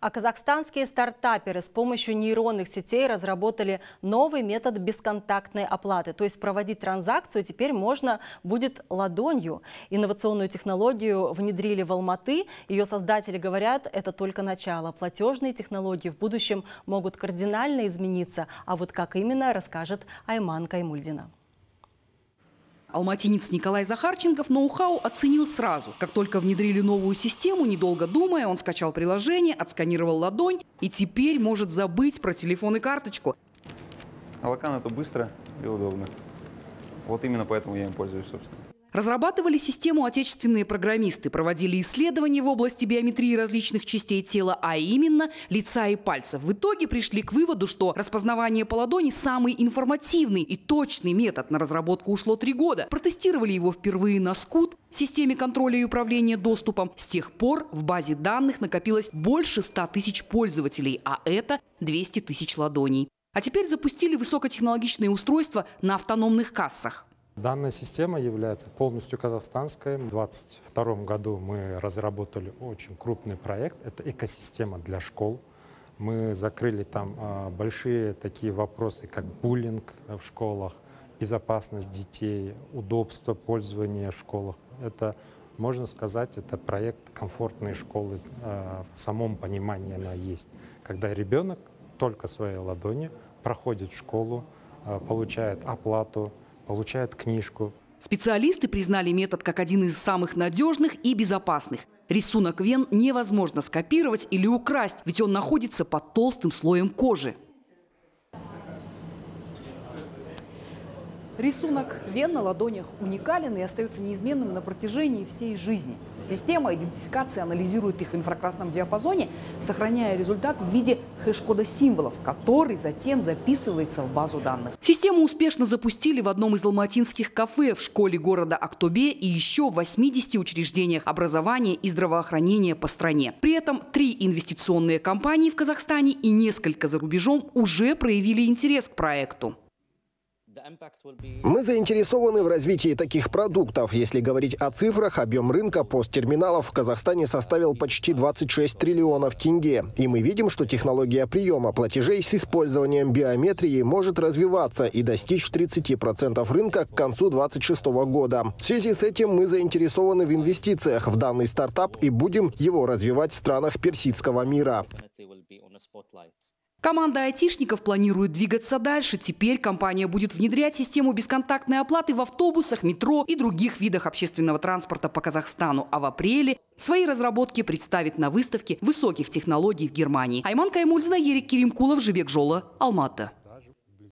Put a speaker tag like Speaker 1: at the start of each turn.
Speaker 1: А казахстанские стартаперы с помощью нейронных сетей разработали новый метод бесконтактной оплаты. То есть проводить транзакцию теперь можно будет ладонью. Инновационную технологию внедрили в Алматы. Ее создатели говорят, это только начало. Платежные технологии в будущем могут кардинально измениться. А вот как именно, расскажет Айман Каймульдина.
Speaker 2: Алматинец Николай Захарченков ноу-хау оценил сразу. Как только внедрили новую систему, недолго думая, он скачал приложение, отсканировал ладонь и теперь может забыть про телефон и карточку.
Speaker 3: Алакан это быстро и удобно. Вот именно поэтому я им пользуюсь, собственно.
Speaker 2: Разрабатывали систему отечественные программисты, проводили исследования в области биометрии различных частей тела, а именно лица и пальцев. В итоге пришли к выводу, что распознавание по ладони самый информативный и точный метод. На разработку ушло три года. Протестировали его впервые на СКУТ, системе контроля и управления доступом. С тех пор в базе данных накопилось больше 100 тысяч пользователей, а это 200 тысяч ладоней. А теперь запустили высокотехнологичные устройства на автономных кассах.
Speaker 4: Данная система является полностью казахстанской. В 2022 году мы разработали очень крупный проект. Это экосистема для школ. Мы закрыли там а, большие такие вопросы, как буллинг в школах, безопасность детей, удобство пользования в школах. Это, можно сказать, это проект комфортной школы. А, в самом понимании она есть. Когда ребенок только своей ладонью проходит школу, а, получает оплату, получают книжку.
Speaker 2: Специалисты признали метод как один из самых надежных и безопасных. Рисунок вен невозможно скопировать или украсть, ведь он находится под толстым слоем кожи. Рисунок вен на ладонях уникален и остается неизменным на протяжении всей жизни. Система идентификации анализирует их в инфракрасном диапазоне, сохраняя результат в виде хэш-кода символов, который затем записывается в базу данных. Систему успешно запустили в одном из алматинских кафе, в школе города Актобе и еще в 80 учреждениях образования и здравоохранения по стране. При этом три инвестиционные компании в Казахстане и несколько за рубежом уже проявили интерес к проекту.
Speaker 5: Мы заинтересованы в развитии таких продуктов. Если говорить о цифрах, объем рынка посттерминалов в Казахстане составил почти 26 триллионов тенге. И мы видим, что технология приема платежей с использованием биометрии может развиваться и достичь 30% рынка к концу 2026 года. В связи с этим мы заинтересованы в инвестициях в данный стартап и будем его развивать в странах персидского мира.
Speaker 2: Команда айтишников планирует двигаться дальше. Теперь компания будет внедрять систему бесконтактной оплаты в автобусах, метро и других видах общественного транспорта по Казахстану. А в апреле свои разработки представит на выставке высоких технологий в Германии. Айман Каймульдина, Ерик Киримкулов, Жибек Жола, Алмата.